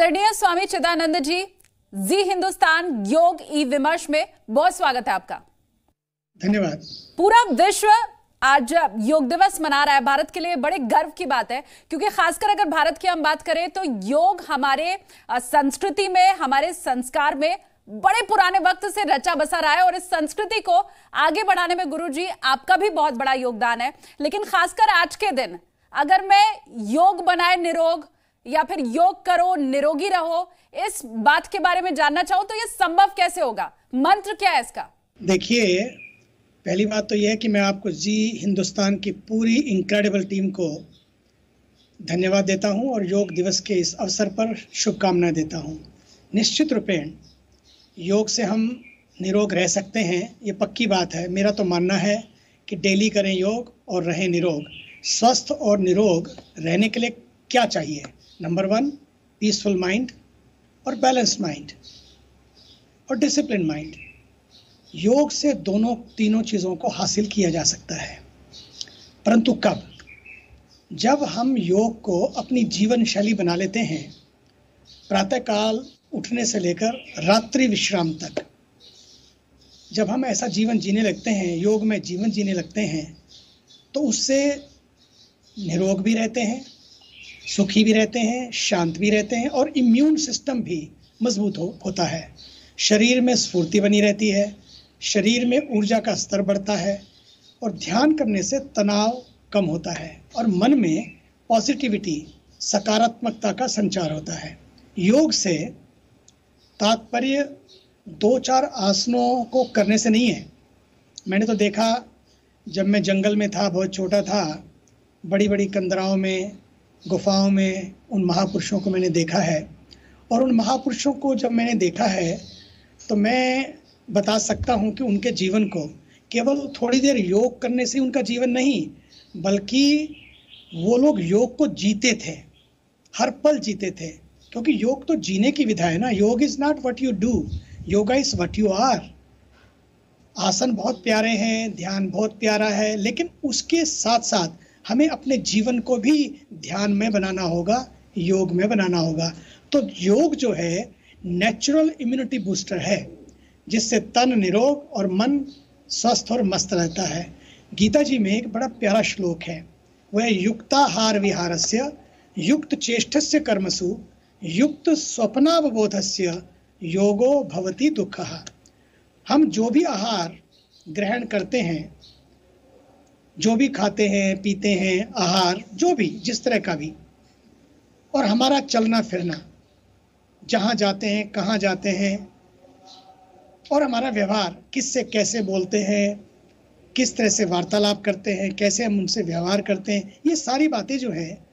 आदरणीय स्वामी चिदानंद जी जी हिंदुस्तान योग ई विमर्श में बहुत स्वागत है आपका। धन्यवाद। पूरा विश्व आज योग दिवस मना रहा है। भारत के लिए बड़े गर्व की बात है क्योंकि खासकर अगर भारत की हम बात करें तो योग हमारे संस्कृति में हमारे संस्कार में बड़े पुराने वक्त से रचा बसा रहा है और इस संस्कृति को आगे बढ़ाने में गुरु जी आपका भी बहुत बड़ा योगदान है। लेकिन खासकर आज के दिन अगर मैं योग बनाए निरोग या फिर योग करो, निरोगी रहो, इस बात के बारे में जानना चाहूँ तो ये संभव कैसे होगा? मंत्र क्या है इसका? देखिए, पहली बात तो यह है कि मैं आपको जी हिंदुस्तान की पूरी इनक्रेडिबल टीम को धन्यवाद देता हूँ और योग दिवस के इस अवसर पर शुभकामनाएँ देता हूँ। निश्चित रूपेण योग से हम निरोग रह सकते हैं, ये पक्की बात है। मेरा तो मानना है कि डेली करें योग और रहें निरोग। स्वस्थ और निरोग रहने के लिए क्या चाहिए? नंबर वन पीसफुल माइंड और बैलेंस्ड माइंड और डिसिप्लिन माइंड योग से दोनों, तीनों चीज़ों को हासिल किया जा सकता है। परंतु कब? जब हम योग को अपनी जीवन शैली बना लेते हैं, प्रातःकाल उठने से लेकर रात्रि विश्राम तक। जब हम ऐसा जीवन जीने लगते हैं, योग में जीवन जीने लगते हैं तो उससे निरोग भी रहते हैं सुखी भी रहते हैं, शांत भी रहते हैं और इम्यून सिस्टम भी मज़बूत हो, होता है। शरीर में स्फूर्ति बनी रहती है, शरीर में ऊर्जा का स्तर बढ़ता है और ध्यान करने से तनाव कम होता है और मन में पॉजिटिविटी सकारात्मकता का संचार होता है। योग से तात्पर्य दो चार आसनों को करने से नहीं है। मैंने तो देखा, जब मैं जंगल में था, बहुत छोटा था बड़ी बड़ी कंदराओं में गुफाओं में उन महापुरुषों को मैंने देखा है। और उन महापुरुषों को जब मैंने देखा है तो मैं बता सकता हूँ कि उनके जीवन को केवल थोड़ी देर योग करने से उनका जीवन नहीं, बल्कि वो लोग योग को जीते थे, हर पल जीते थे। क्योंकि योग तो जीने की विधा है ना। Yoga is not what you do yoga is what you are आसन बहुत प्यारे हैं, ध्यान बहुत प्यारा है, लेकिन उसके साथ साथ हमें अपने जीवन को भी ध्यान में बनाना होगा, योग में बनाना होगा। तो योग जो है नेचुरल इम्यूनिटी बूस्टर है, जिससे तन निरोग और मन स्वस्थ और मस्त रहता है। गीता जी में एक बड़ा प्यारा श्लोक है, वह युक्ताहार विहारस्य, युक्त चेष्टस्य कर्मसु, युक्त स्वप्नावबोधस्य योगो भवती दुख। हम जो भी आहार ग्रहण करते हैं जो भी खाते हैं, पीते हैं, आहार, जो भी, जिस तरह का भी। और हमारा चलना फिरना, जहाँ जाते हैं, कहाँ जाते हैं, और हमारा व्यवहार, किससे कैसे बोलते हैं, किस तरह से वार्तालाप करते हैं, कैसे हम उनसे व्यवहार करते हैं, ये सारी बातें जो है,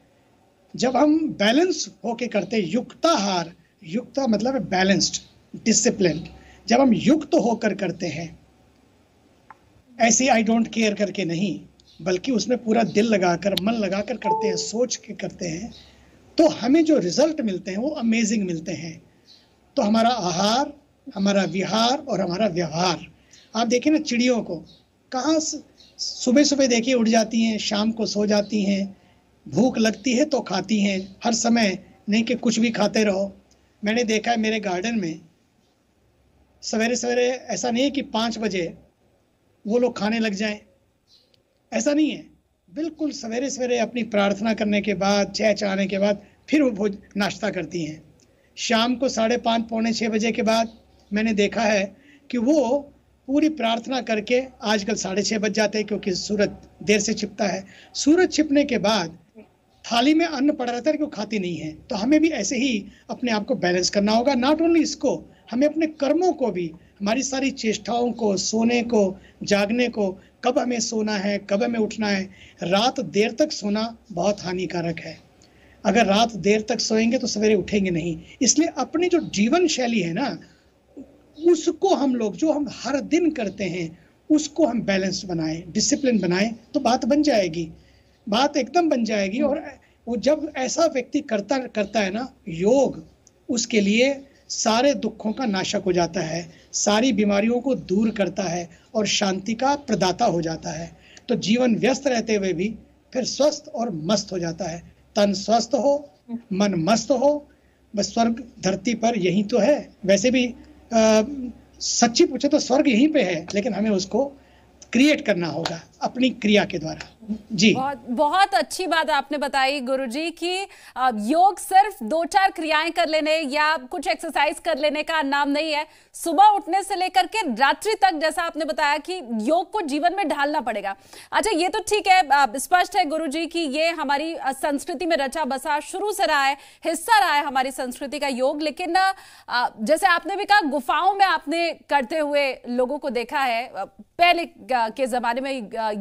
जब हम बैलेंस होके करते युक्ताहार, युक्ता मतलब बैलेंस्ड डिसिप्लिन जब हम युक्त होकर करते हैं ऐसे आई डोंट केयर करके नहीं, बल्कि उसमें पूरा दिल लगाकर, मन लगाकर करते हैं, सोच के करते हैं तो हमें जो रिज़ल्ट मिलते हैं, वो अमेजिंग मिलते हैं। तो हमारा आहार, हमारा विहार और हमारा व्यवहार। आप देखें ना चिड़ियों को, कहाँ सुबह सुबह देखिए उठ जाती हैं, शाम को सो जाती हैं, भूख लगती है तो खाती हैं, हर समय नहीं कि कुछ भी खाते रहो। मैंने देखा है मेरे गार्डन में, सवेरे सवेरे ऐसा नहीं है कि पाँच बजे वो लोग खाने लग जाएँ। ऐसा नहीं है। बिल्कुल सवेरे सवेरे अपनी प्रार्थना करने के बाद, चाय चढ़ाने के बाद, फिर वो भोज नाश्ता करती हैं। शाम को साढ़े पाँच, पौने छः बजे के बाद मैंने देखा है कि वो पूरी प्रार्थना करके आजकल साढ़े छः बज जाते हैं क्योंकि सूरज देर से छिपता है। सूरज छिपने के बाद थाली में अन्न पड़ा रहता है कि वो खाती नहीं है। तो हमें भी ऐसे ही अपने आप को बैलेंस करना होगा। नॉट ओनली इसको, हमें अपने कर्मों को भी हमारी सारी चेष्टाओं को, सोने को, जागने को, कब हमें सोना है, कब हमें उठना है, रात देर तक सोना बहुत हानिकारक है। अगर रात देर तक सोएँगे तो सवेरे उठेंगे नहीं। इसलिए अपनी जो जीवन शैली है ना, उसको हम लोग, जो हम हर दिन करते हैं, उसको हम बैलेंस बनाएँ डिसिप्लिन बनाएँ तो बात बन जाएगी। बात एकदम बन जाएगी और वो जब ऐसा व्यक्ति करता करता है ना, योग, उसके लिए सारे दुखों का नाशक हो जाता है सारी बीमारियों को दूर करता है और शांति का प्रदाता हो जाता है। तो जीवन व्यस्त रहते हुए भी फिर स्वस्थ और मस्त हो जाता है। तन स्वस्थ हो मन मस्त हो बस स्वर्ग धरती पर यही तो है। वैसे भी आ, सच्ची पूछे तो स्वर्ग यहीं पे है लेकिन हमें उसको क्रिएट करना होगा अपनी क्रिया के द्वारा। जी। बहुत बहुत अच्छी बात आपने बताई गुरुजी कि योग सिर्फ़ दो चार क्रियाएँ कर लेने या कुछ एक्सरसाइज कर लेने का नाम नहीं है। सुबह उठने से लेकर के रात्रि तक जैसा आपने बताया कि योग को जीवन में ढालना पड़ेगा। अच्छा ये तो ठीक है स्पष्ट है गुरुजी कि ये हमारी संस्कृति में रचा बसा शुरू से रहा है, हिस्सा रहा है हमारी संस्कृति का योग। लेकिन जैसे आपने भी कहा, गुफाओं में आपने करते हुए लोगों को देखा है पहले के जमाने में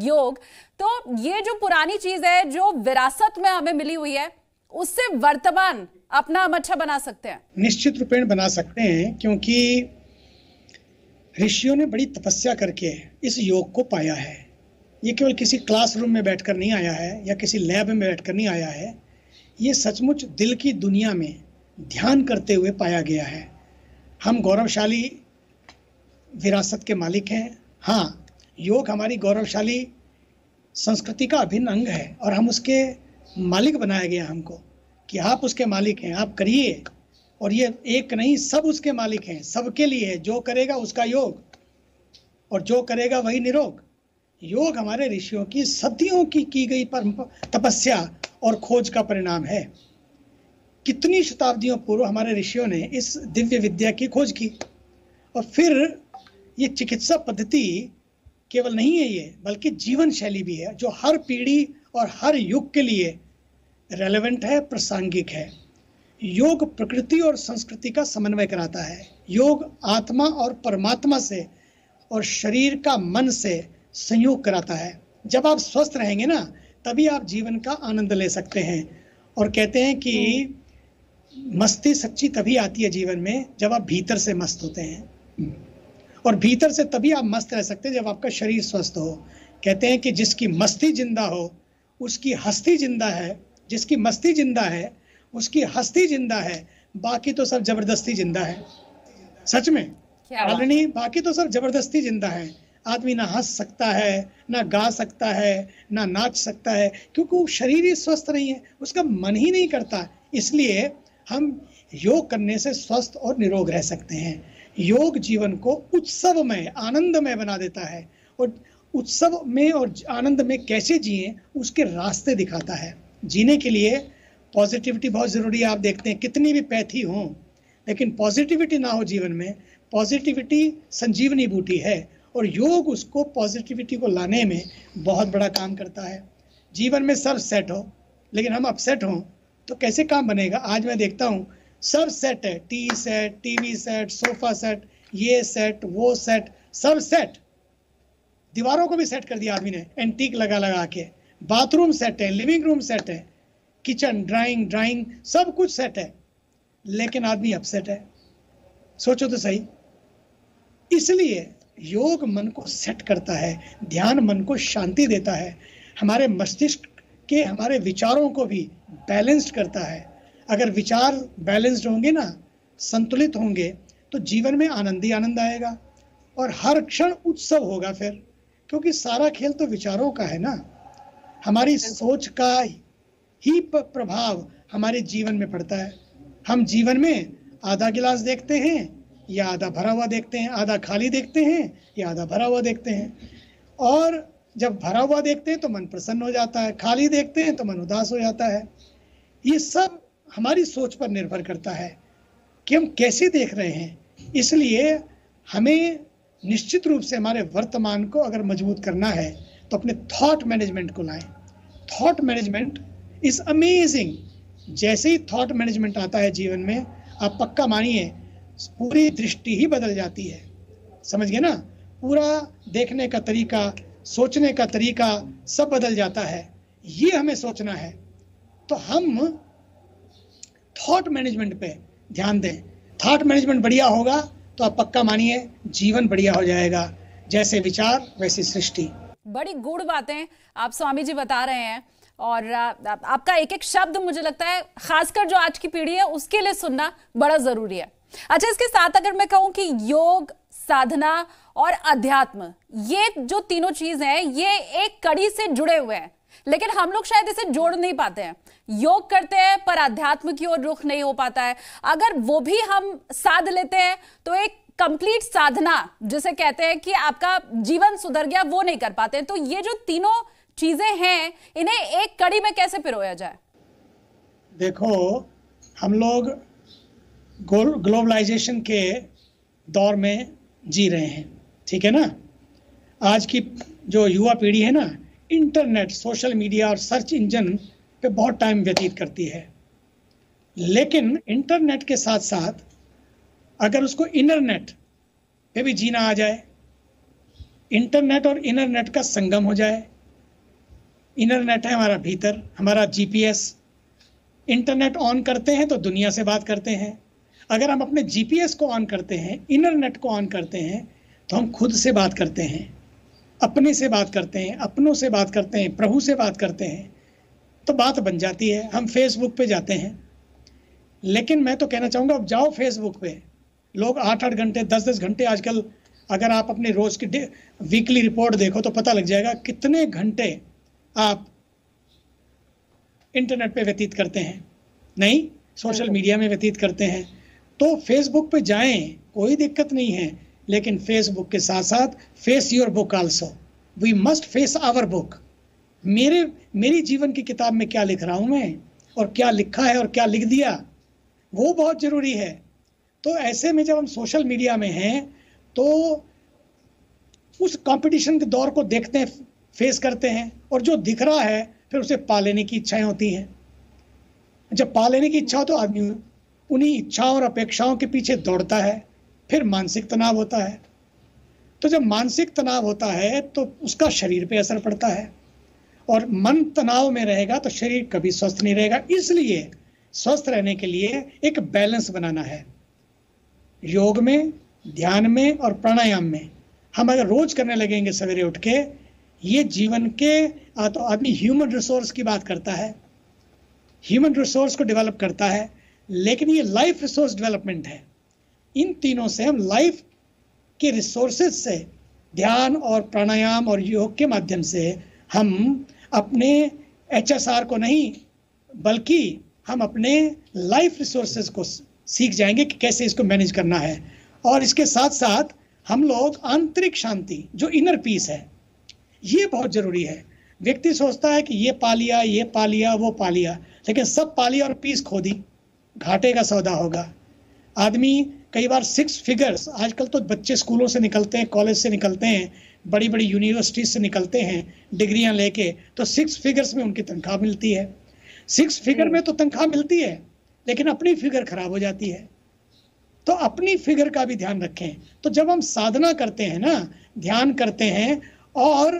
योग। तो ये जो पुरानी चीज़ है, जो विरासत में हमें मिली हुई है, उससे वर्तमान अपना हम अच्छा बना सकते हैं। निश्चित रूपेण बना सकते हैं, क्योंकि ऋषियों ने बड़ी तपस्या करके इस योग को पाया है। ये केवल किसी क्लासरूम में बैठकर नहीं आया है, या किसी लैब में बैठकर नहीं आया है। ये सचमुच दिल की दुनिया में ध्यान करते हुए पाया गया है। हम गौरवशाली विरासत के मालिक हैं हाँ योग हमारी गौरवशाली संस्कृति का अभिन्न अंग है और हम उसके मालिक बनाया गया हमको कि आप उसके मालिक हैं, आप करिए। और ये एक नहीं, सब उसके मालिक हैं, सबके लिए है। जो करेगा उसका योग और जो करेगा वही निरोग। योग हमारे ऋषियों की, सदियों की की गई तपस्या और खोज का परिणाम है। कितनी शताब्दियों पूर्व हमारे ऋषियों ने इस दिव्य विद्या की खोज की। और फिर ये चिकित्सा पद्धति केवल नहीं है ये बल्कि जीवन शैली भी है जो हर पीढ़ी और हर युग के लिए रेलेवेंट है प्रासंगिक है। योग प्रकृति और संस्कृति का समन्वय कराता है। योग आत्मा और परमात्मा से और शरीर का मन से संयोग कराता है। जब आप स्वस्थ रहेंगे ना तभी आप जीवन का आनंद ले सकते हैं। और कहते हैं कि मस्ती सच्ची तभी आती है जीवन में जब आप भीतर से मस्त होते हैं। और भीतर से तभी आप मस्त रह सकते हैं जब आपका शरीर स्वस्थ हो। कहते हैं कि जिसकी मस्ती ज़िंदा हो उसकी हस्ती ज़िंदा है जिसकी मस्ती ज़िंदा है उसकी हस्ती ज़िंदा है बाकी तो सब ज़बरदस्ती ज़िंदा है। सच में? ऑलरेडी बाकी तो सब ज़बरदस्ती ज़िंदा है। आदमी ना हंस सकता है ना गा सकता है ना नाच सकता है क्योंकि वो शरीर ही स्वस्थ नहीं है उसका मन ही नहीं करता। इसलिए हम योग करने से स्वस्थ और निरोग रह सकते हैं। योग जीवन को उत्सवमय, आनंदमय बना देता है। और उत्सव में और आनंद में कैसे जिए, उसके रास्ते दिखाता है। जीने के लिए पॉजिटिविटी बहुत ज़रूरी है। आप देखते हैं, कितनी भी पैथी हो, लेकिन पॉजिटिविटी ना हो जीवन में पॉजिटिविटी संजीवनी बूटी है। और योग उसको पॉजिटिविटी को लाने में बहुत बड़ा काम करता है। जीवन में सब सेट हो, लेकिन हम अपसेट हों तो कैसे काम बनेगा? आज मैं देखता हूँ सब सेट है tea set TV set sofa set ये सेट वो सेट सब सेट दीवारों को भी सेट कर दिया आदमी ने एंटीक लगा लगा के. बाथरूम सेट है लिविंग रूम सेट है किचन ड्राइंग ड्राइंग सब कुछ सेट है. लेकिन आदमी अपसेट है. सोचो तो सही. इसलिए योग मन को सेट करता है, ध्यान मन को शांति देता है. हमारे मस्तिष्क के, हमारे विचारों को भी बैलेंस्ड करता है. अगर विचार बैलेंस्ड होंगे ना संतुलित होंगे तो जीवन में आनंद ही आनंद आएगा। और हर क्षण उत्सव होगा फिर क्योंकि सारा खेल तो विचारों का है ना। हमारी सोच का ही प्रभाव हमारे जीवन में पड़ता है। हम जीवन में आधा गिलास देखते हैं या आधा भरा हुआ देखते हैं आधा खाली देखते हैं या आधा भरा हुआ देखते हैं। और जब भरा हुआ देखते हैं तो मन प्रसन्न हो जाता है खाली देखते हैं तो मन उदास हो जाता है। ये सब हमारी सोच पर निर्भर करता है कि हम कैसे देख रहे हैं। इसलिए हमें निश्चित रूप से हमारे वर्तमान को अगर मज़बूत करना है तो अपने थॉट मैनेजमेंट को लाएँ। थॉट मैनेजमेंट इज़ अमेजिंग जैसे ही थॉट मैनेजमेंट आता है जीवन में, आप पक्का मानिए, पूरी दृष्टि ही बदल जाती है। समझ गए ना? पूरा देखने का तरीका, सोचने का तरीका सब बदल जाता है। ये हमें सोचना है। तो हम थॉट मैनेजमेंट पे ध्यान दें। थॉट मैनेजमेंट बढ़िया होगा तो आप पक्का मानिए, जीवन बढ़िया हो जाएगा। जैसे विचार, वैसी सृष्टि। बड़ी गुड़ बातें आप स्वामी जी बता रहे हैं और आपका एक एक शब्द मुझे लगता है, खासकर जो आज की पीढ़ी है, उसके लिए सुनना बड़ा ज़रूरी है। अच्छा इसके साथ अगर मैं कहूँ कि योग, साधना और अध्यात्म, ये जो तीनों चीज़ हैं, ये एक कड़ी से जुड़े हुए हैं। लेकिन हम लोग शायद इसे जोड़ नहीं पाते हैं। योग करते हैं, पर अध्यात्म की ओर रुख नहीं हो पाता है। अगर वो भी हम साध लेते हैं तो एक कंप्लीट साधना, जिसे कहते हैं कि आपका जीवन सुधर गया, वो नहीं कर पाते। तो ये जो तीनों चीज़ें हैं, इन्हें एक कड़ी में कैसे पिरोया जाए? देखो, हम लोग ग्लोबलाइजेशन के दौर में जी रहे हैं, ठीक है ना? आज की जो युवा पीढ़ी है ना, इंटरनेट, सोशल मीडिया और सर्च इंजन पे बहुत टाइम व्यतीत करती है। लेकिन इंटरनेट के साथ साथ अगर उसको इनरनेट पे भी जीना आ जाए इंटरनेट और इनरनेट का संगम हो जाए इनरनेट है हमारा भीतर, हमारा जीपीएस इंटरनेट ऑन करते हैं तो दुनिया से बात करते हैं। अगर हम अपने जीपीएस को ऑन करते हैं इंटरनेट को ऑन करते हैं तो हम खुद से बात करते हैं, अपने से बात करते हैं, अपनों से बात करते हैं, प्रभु से बात करते हैं। तो बात बन जाती है हम फेसबुक पे जाते हैं। लेकिन मैं तो कहना चाहूँगा अब जाओ फेसबुक पे। लोग आठ आठ घंटे दस दस घंटे आजकल अगर आप अपने रोज़ की वीकली रिपोर्ट देखो तो पता लग जाएगा कितने घंटे आप इंटरनेट पे व्यतीत करते हैं। नहीं सोशल मीडिया में व्यतीत करते हैं। तो फेसबुक पे जाएँ कोई दिक्कत नहीं है लेकिन फेसबुक के साथ साथ face your book also we must face our book मेरे, मेरी जीवन की किताब में क्या लिख रहा हूँ मैं? और क्या लिखा है और क्या लिख दिया? वो बहुत ज़रूरी है। तो ऐसे में जब हम सोशल मीडिया में हैं तो उस कंपटीशन के दौर को देखते हैं, फेस करते हैं, और जो दिख रहा है, फिर उसे पा लेने की इच्छाएँ होती हैं। जब पा लेने की इच्छा हो तो आदमी उन्हीं इच्छाओं और अपेक्षाओं के पीछे दौड़ता है, फिर मानसिक तनाव होता है। तो जब मानसिक तनाव होता है तो उसका शरीर पे असर पड़ता है। और मन तनाव में रहेगा तो शरीर कभी स्वस्थ नहीं रहेगा। इसलिए स्वस्थ रहने के लिए एक बैलेंस बनाना है। योग में, ध्यान में और प्राणायाम में। हम अगर रोज करने लगेंगे सवेरे उठ के, ये जीवन के तो आदमी ह्यूमन रिसोर्स की बात करता है। ह्यूमन रिसोर्स को डेवलप करता है, लेकिन ये लाइफ रिसोर्स डेवलपमेंट है। इन तीनों से हम लाइफ के रिसोर्सेज से, ध्यान और प्राणायाम और योग के माध्यम से हम अपने एचएसआर को नहीं, बल्कि हम अपने लाइफ रिसोर्सेज को सीख जाएँगे कि कैसे इसको मैनेज करना है। और इसके साथ साथ हम लोग आंतरिक शांति, जो इनर पीस है, ये बहुत ज़रूरी है। व्यक्ति सोचता है कि ये पा लिया ये पा लिया वो पा लिया लेकिन सब पा लिया और पीस खो दी। घाटे का सौदा होगा। आदमी कई बार सिक्स फिगर्स आजकल तो बच्चे स्कूलों से निकलते हैं कॉलेज से निकलते हैं बड़ी बड़ी यूनिवर्सिटीज से निकलते हैं डिग्रियाँ लेके तो सिक्स फिगर्स में उनकी तनख्वाह मिलती है। सिक्स फिगर में तो तनख्वाह मिलती है, लेकिन अपनी फिगर खराब हो जाती है। तो अपनी फिगर का भी ध्यान रखें। तो जब हम साधना करते हैं ना, ध्यान करते हैं, और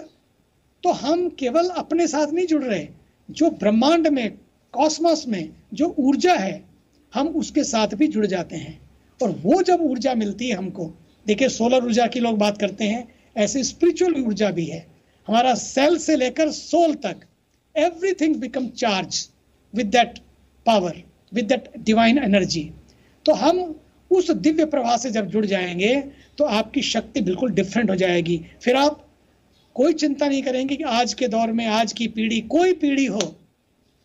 तो हम केवल अपने साथ नहीं जुड़ रहे। जो ब्रह्मांड में कॉस्मोस में जो ऊर्जा है, हम उसके साथ भी जुड़ जाते हैं। और वो जब ऊर्जा मिलती है हमको, देखिए सोलर ऊर्जा की लोग बात करते हैं ऐसे स्पिरिचुअल ऊर्जा भी है। हमारा सेल से लेकर सोल तक everything become charge with that power with that divine energy तो हम उस दिव्य प्रवाह से जब जुड़ जाएँगे तो आपकी शक्ति बिल्कुल डिफरेंट हो जाएगी। फिर आप कोई चिंता नहीं करेंगे कि आज के दौर में, आज की पीढ़ी, कोई पीढ़ी हो,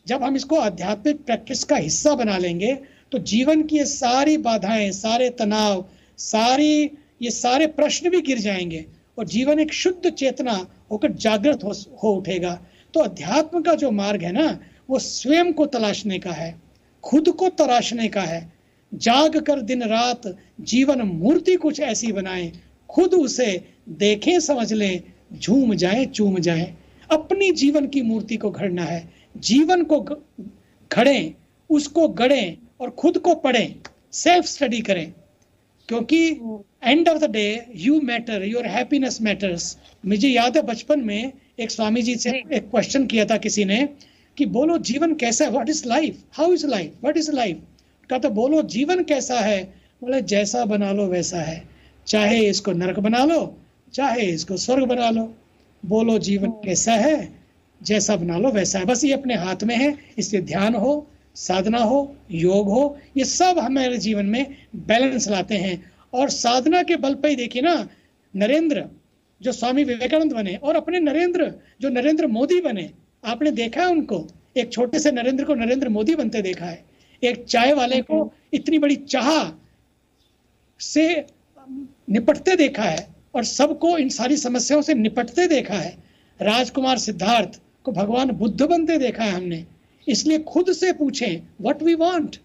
जब हम इसको आध्यात्मिक प्रैक्टिस का हिस्सा बना लेंगे तो जीवन की ये सारी बाधाएँ, सारे तनाव, सारी, ये सारे प्रश्न भी गिर जाएँगे। और जीवन एक शुद्ध चेतना होकर जागृत हो, हो उठेगा। तो अध्यात्म का जो मार्ग है ना वो स्वयं को तलाशने का है खुद को तराशने का है। जाग कर दिन रात जीवन मूर्ति कुछ ऐसी बनाए खुद उसे देखें समझ लें झूम जाए चूम जाए। अपनी जीवन की मूर्ति को घड़ना है। जीवन को घड़ें उसको गढ़ें और खुद को पढ़ें सेल्फ स्टडी करें। क्योंकि end of the day you matter your happiness matters मुझे याद है बचपन में एक स्वामी जी। से एक क्वेश्चन किया था किसी ने कि बोलो जीवन कैसा है? What is life how is life what is life कहता बोलो जीवन कैसा है? बोले जैसा बना लो वैसा है। चाहे इसको नरक बना लो चाहे इसको स्वर्ग बना लो। बोलो जीवन हाँ। कैसा है? जैसा बना लो वैसा है। बस ये अपने हाथ में है। इसलिए ध्यान हो साधना हो योग हो ये सब हमारे जीवन में बैलेंस लाते हैं। और साधना के बल पर ही देखिए ना, नरेंद्र जो स्वामी विवेकानंद बने और अपने नरेंद्र, जो नरेंद्र मोदी बने, आपने देखा है उनको? एक छोटे से नरेंद्र को नरेंद्र मोदी बनते देखा है। एक चाय वाले को इतनी बड़ी चाह से निपटते देखा है और सबको इन सारी समस्याओं से निपटते देखा है। राजकुमार सिद्धार्थ को भगवान बुद्ध बनते देखा है हमने। इसलिए खुद से पूछें what we want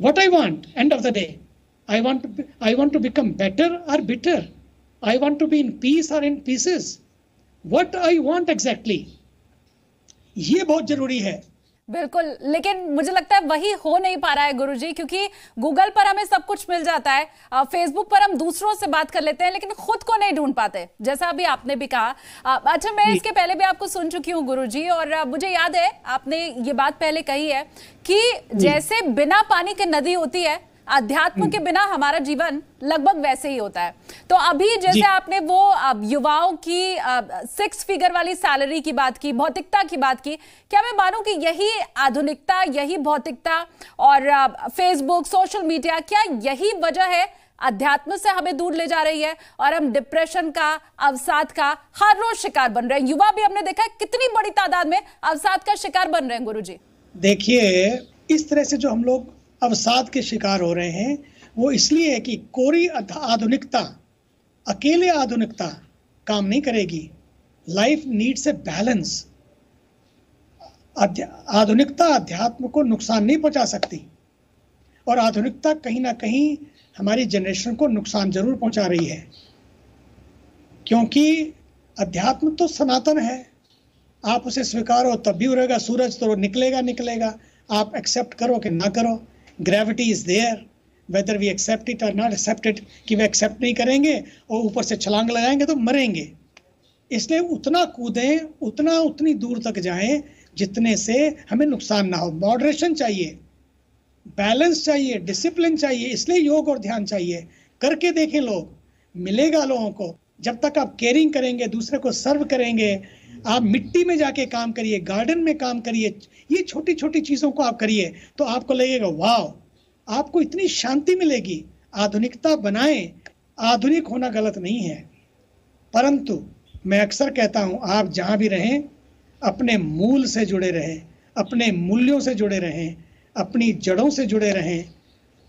what I want end of the day I want I want to become better और bitter I want to be in peace और in pieces what I want exactly ये बहुत ज़रूरी है। बिल्कुल लेकिन मुझे लगता है वही हो नहीं पा रहा है गुरुजी क्योंकि गूगल पर हमें सब कुछ मिल जाता है फेसबुक पर हम दूसरों से बात कर लेते हैं लेकिन खुद को नहीं ढूंढ पाते जैसा अभी आपने भी कहा। अच्छा मैं इसके पहले भी आपको सुन चुकी हूँ गुरुजी और मुझे याद है आपने ये बात पहले कही है कि जैसे बिना पानी के नदी होती है अध्यात्म के बिना हमारा जीवन लगभग वैसे ही होता है। तो अभी जैसे आपने वो युवाओं की सिक्स फिगर वाली सैलरी की बात की भौतिकता की बात की क्या मैं मानूं कि यही आधुनिकता यही भौतिकता और फेसबुक सोशल मीडिया क्या यही वजह है अध्यात्म से हमें दूर ले जा रही है? और हम डिप्रेशन का अवसाद का हर रोज शिकार बन रहे हैं। युवा भी हमने देखा है कितनी बड़ी तादाद में अवसाद का शिकार बन रहे हैं गुरु देखिए इस तरह से जो हम लोग अवसाद के शिकार हो रहे हैं। वो इसलिए है कि कोरी आधुनिकता, अकेले आधुनिकता काम नहीं करेगी। लाइफ नीड्स ए बैलेंस आधुनिकता अध्यात्म को नुकसान नहीं पहुँचा सकती। और आधुनिकता कहीं ना कहीं हमारी जनरेशन को नुकसान ज़रूर पहुँचा रही है। क्योंकि अध्यात्म तो सनातन है। आप उसे स्वीकारो तब भी उड़ेगा, सूरज तो निकलेगा निकलेगा। आप एक्सेप्ट करो कि ना करो। Gravity is there whether we accept it और नॉट एक्सेप्ट इट कि वे एक्सेप्ट नहीं करेंगे और ऊपर से छलांग लगाएँगे तो मरेंगे। इसलिए उतना कूदें, उतना उतनी दूर तक जाएँ, जितने से हमें नुकसान ना हो। मॉडरेशन चाहिए बैलेंस चाहिए डिसिप्लिन चाहिए, इसलिए योग और ध्यान चाहिए। करके देखें लोग, मिलेगा लोगों को। जब तक आप केयरिंग करेंगे, दूसरे को सर्व करेंगे, आप मिट्टी में जाके काम करिए गार्डन में काम करिए, ये छोटी छोटी चीज़ों को आप करिए तो आपको लगेगा वाह आपको इतनी शांति मिलेगी। आधुनिकता बनाए, आधुनिक होना गलत नहीं है। परंतु मैं अक्सर कहता हूँ, आप जहाँ भी रहें, अपने मूल से जुड़े रहें, अपने मूल्यों से जुड़े रहें, अपनी जड़ों से जुड़े रहें।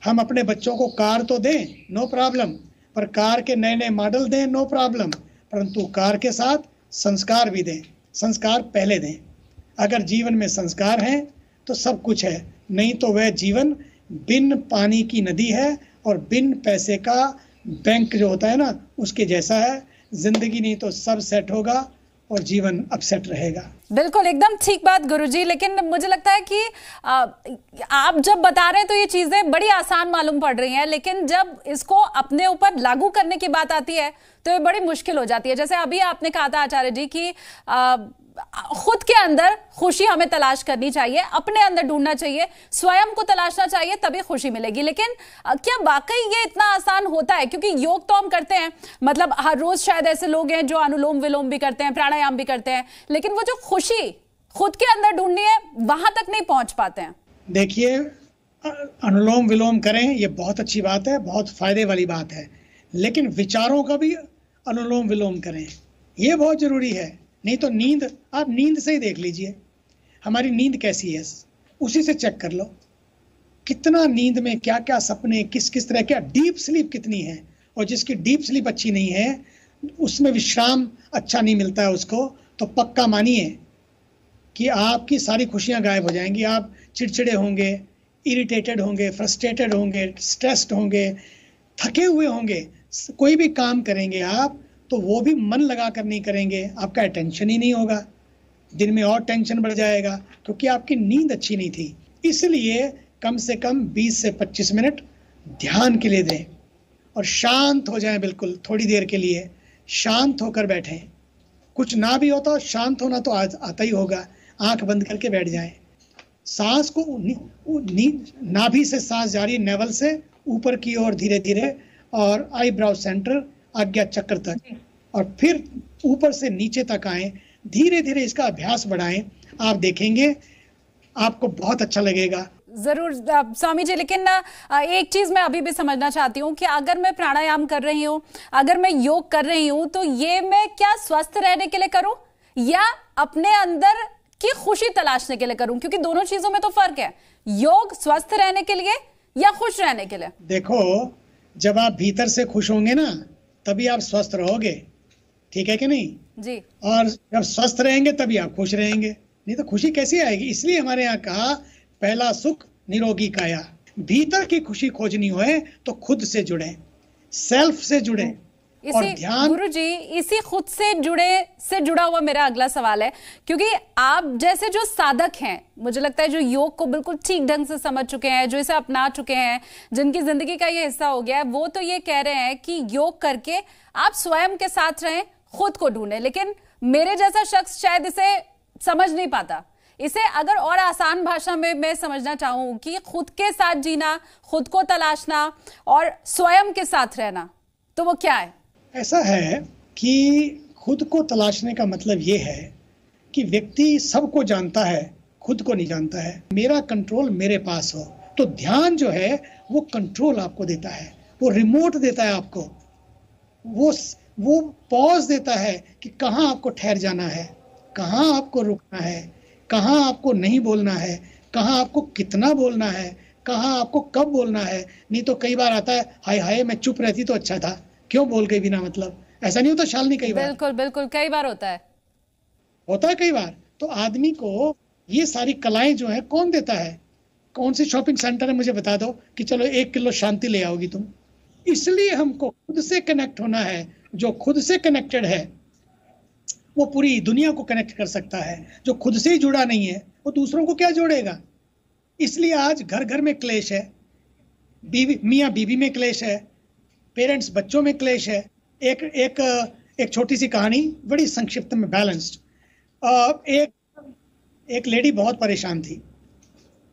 हम अपने बच्चों को कार तो दें नो प्रॉब्लम पर कार के नए नए मॉडल दें नो प्रॉब्लम परंतु कार के साथ संस्कार भी दें, संस्कार पहले दें। अगर जीवन में संस्कार हैं तो सब कुछ है। नहीं तो वह जीवन बिन पानी की नदी है और बिन पैसे का बैंक जो होता है ना, उसके जैसा है। ज़िंदगी नहीं तो सब सेट होगा। और जीवन अपसेट रहेगा। बिल्कुल एकदम ठीक बात गुरुजी लेकिन मुझे लगता है कि आ, आप जब बता रहे हैं तो ये चीज़ें बड़ी आसान मालूम पड़ रही हैं लेकिन जब इसको अपने ऊपर लागू करने की बात आती है तो ये बड़ी मुश्किल हो जाती है। जैसे अभी आपने कहा था आचार्य जी की खुद के अंदर खुशी हमें तलाश करनी चाहिए, अपने अंदर ढूंढना चाहिए, स्वयं को तलाशना चाहिए, तभी खुशी मिलेगी। लेकिन क्या वाकई ये इतना आसान होता है? क्योंकि योग तो हम करते हैं मतलब हर रोज शायद ऐसे लोग हैं जो अनुलोम विलोम भी करते हैं, प्राणायाम भी करते हैं, लेकिन वो जो खुशी खुद के अंदर ढूंढनी है, वहाँ तक नहीं पहुँच पाते हैं। देखिए अनुलोम विलोम करें, ये बहुत अच्छी बात है, बहुत फ़ायदे वाली बात है, लेकिन विचारों का भी अनुलोम विलोम करें, ये बहुत ज़रूरी है। नहीं तो नींद, आप नींद से ही देख लीजिए। हमारी नींद कैसी है? उसी से चेक कर लो। कितना नींद में क्या क्या सपने किस किस तरह क्या डीप स्लीप कितनी है? और जिसकी डीप स्लीप अच्छी नहीं है, उसमें विश्राम अच्छा नहीं मिलता है उसको तो पक्का मानिए कि आपकी सारी खुशियाँ गायब हो जाएँगी। आप चिड़चिड़े होंगे इरिटेटेड होंगे फ्रस्ट्रेटेड होंगे स्ट्रेस्ड होंगे, थके हुए होंगे। कोई भी काम करेंगे आप तो वो भी मन लगा कर नहीं करेंगे, आपका अटेंशन ही नहीं होगा। दिन में और टेंशन बढ़ जाएगा क्योंकि आपकी नींद अच्छी नहीं थी? इसलिए कम से कम 20 से 25 मिनट ध्यान के लिए दें और शांत हो जाएँ बिल्कुल, थोड़ी देर के लिए शांत होकर बैठें। कुछ ना भी होता शांत होना तो आज आता ही होगा। आँख बंद करके बैठ जाएँ। सांस को नींद नाभि से सांस जारी नेवल से ऊपर की ओर धीरे धीरे और आईब्राउ सेंटर आज्ञा चक्र तक। और फिर ऊपर से नीचे तक आए धीरे धीरे इसका अभ्यास बढ़ाएँ। आप देखेंगे आपको बहुत अच्छा लगेगा। ज़रूर स्वामी जी लेकिन एक चीज़ मैं अभी भी समझना चाहती हूँ कि अगर मैं प्राणायाम कर रही हूँ अगर मैं योग कर रही हूँ तो ये मैं क्या स्वस्थ रहने के लिए करूँ? या अपने अंदर की खुशी तलाशने के लिए करूँ? क्योंकि दोनों चीज़ों में तो फ़र्क है। योग स्वस्थ रहने के लिए या खुश रहने के लिए? देखो जब आप भीतर से खुश होंगे ना तभी आप स्वस्थ रहोगे। ठीक है कि नहीं? जी। और जब स्वस्थ रहेंगे तभी आप खुश रहेंगे। नहीं तो खुशी कैसे आएगी? इसलिए हमारे यहाँ कहा पहला सुख निरोगी काया। भीतर की खुशी खोजनी हो तो खुद से जुड़े। सेल्फ से जुड़े। इसी गुरु जी इसी खुद से जुड़े से जुड़ा हुआ मेरा अगला सवाल है क्योंकि आप जैसे जो साधक हैं मुझे लगता है जो योग को बिल्कुल ठीक ढंग से समझ चुके हैं जो इसे अपना चुके हैं जिनकी ज़िंदगी का ये हिस्सा हो गया है वो तो ये कह रहे हैं कि योग करके आप स्वयं के साथ रहें खुद को ढूंढें लेकिन मेरे जैसा शख्स शायद इसे समझ नहीं पाता। इसे अगर और आसान भाषा में मैं समझना चाहूँ कि खुद के साथ जीना खुद को तलाशना और स्वयं के साथ रहना तो वो क्या है? ऐसा है कि खुद को तलाशने का मतलब ये है कि व्यक्ति सबको जानता है, खुद को नहीं जानता है। मेरा कंट्रोल मेरे पास हो। तो ध्यान जो है, वो कंट्रोल आपको देता है। वो रिमोट देता है आपको। वो वो पॉज देता है कि कहाँ आपको ठहर जाना है, कहाँ आपको रुकना है, कहाँ आपको नहीं बोलना है, कहाँ आपको कितना बोलना है, कहाँ आपको कब बोलना है। नहीं तो कई बार आता है, हाय हाय, मैं चुप रहती तो अच्छा था। क्यों बोल गई बिना मतलब? ऐसा नहीं होता शालनी कई बार? बिल्कुल बिल्कुल कई बार होता है। होता है कई बार। तो आदमी को ये सारी कलाएँ जो है कौन देता है? कौन सी शॉपिंग सेंटर है मुझे बता दो कि चलो एक किलो शांति ले आओगी तुम। इसलिए हमको खुद से कनेक्ट होना है। जो खुद से कनेक्टेड है वो पूरी दुनिया को कनेक्ट कर सकता है। जो खुद से ही जुड़ा नहीं है वो दूसरों को क्या जोड़ेगा? इसलिए आज घर घर में क्लेश है। बीवी मियाँ बीवी में क्लेश है। पेरेंट्स बच्चों में क्लेश है, एक एक एक छोटी सी कहानी, बड़ी संक्षिप्त में बैलेंस्ड एक एक लेडी बहुत परेशान थी।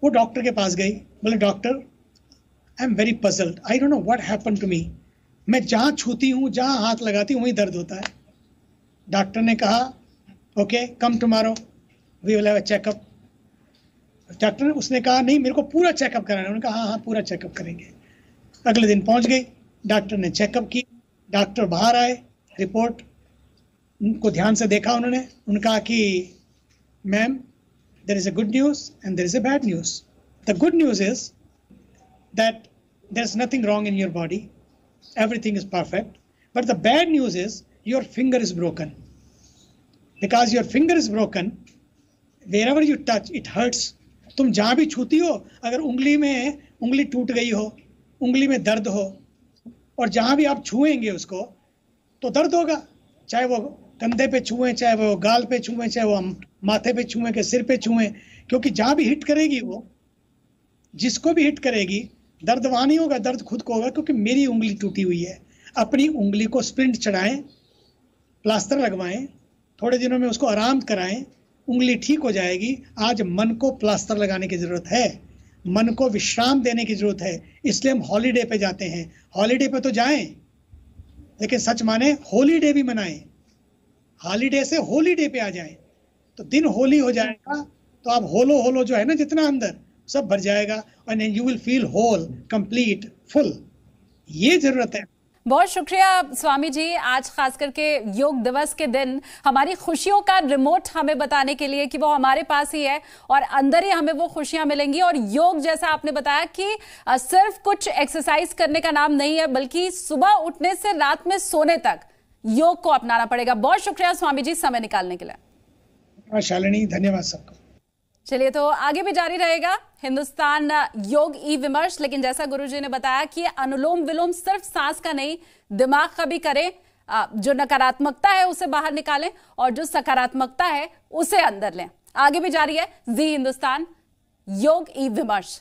वो डॉक्टर के पास गई, बोले doctor I am very puzzled I don't know what happen to me मैं जहाँ छूती हूँ, जहाँ हाथ लगाती हूँ, वहीं दर्द होता है. डॉक्टर ने कहा okay come tomorrow we will have a checkup doctor ने, उसने कहा, नहीं, मेरे को पूरा चेकअप कराना है. उन्होंने कहा हाँ हाँ पूरा चेकअप करेंगे. अगले दिन पहुँच गई। डॉक्टर ने चेकअप की डॉक्टर बाहर आए रिपोर्ट उनको ध्यान से देखा उन्होंने कहा कि ma'am there is a good news and there is a bad news the good news is that there is nothing wrong in your body everything is perfect. But the bad news is your finger is broken. Because your finger is broken, wherever you touch, it hurts. तुम जहाँ भी छूती हो अगर उंगली में उंगली टूट गई हो उंगली में दर्द हो और जहाँ भी आप छुएँगे उसको तो दर्द होगा। चाहे वो कंधे पे छुएँ, चाहे वो गाल पे छुएँ, चाहे वो हम माथे पे छुएँ के सिर पे छुएँ, क्योंकि जहाँ भी हिट करेगी वो, जिसको भी हिट करेगी दर्द वहाँ नहीं होगा, दर्द खुद को होगा, क्योंकि मेरी उंगली टूटी हुई है। अपनी उंगली को स्प्रिंट चढ़ाएँ, प्लास्टर लगवाएँ, थोड़े दिनों में उसको आराम कराएँ, उंगली ठीक हो जाएगी। आज मन को प्लास्टर लगाने की ज़रूरत है, मन को विश्राम देने की ज़रूरत है, इसलिए हम हॉलीडे पे जाते हैं। हॉलीडे पे तो जाएँ, लेकिन सच माने होलीडे भी मनाएँ। हॉलीडे से होलीडे पे आ जाएँ। तो दिन होली हो जाएगा तो आप होलो होलो जो है ना, जितना अंदर, सब भर जाएगा and you will feel whole complete full ये ज़रूरत है। बहुत शुक्रिया स्वामी जी आज खास करके योग दिवस के दिन हमारी खुशियों का रिमोट हमें बताने के लिए कि वो हमारे पास ही है और अंदर ही हमें वो खुशियाँ मिलेंगी। और योग जैसा आपने बताया कि सिर्फ़ कुछ एक्सरसाइज करने का नाम नहीं है, बल्कि सुबह उठने से रात में सोने तक योग को अपनाना पड़ेगा। बहुत शुक्रिया स्वामी जी समय निकालने के लिए। शालिनी, धन्यवाद सबको। चलिए तो आगे भी जारी रहेगा हिंदुस्तान योग ई विमर्श, लेकिन जैसा गुरुजी ने बताया कि अनुलोम विलोम सिर्फ़ सांस का नहीं, दिमाग का भी करें। जो नकारात्मकता है उसे बाहर निकालें और जो सकारात्मकता है उसे अंदर लें। आगे भी जारी है, जी हिंदुस्तान योग ई विमर्श।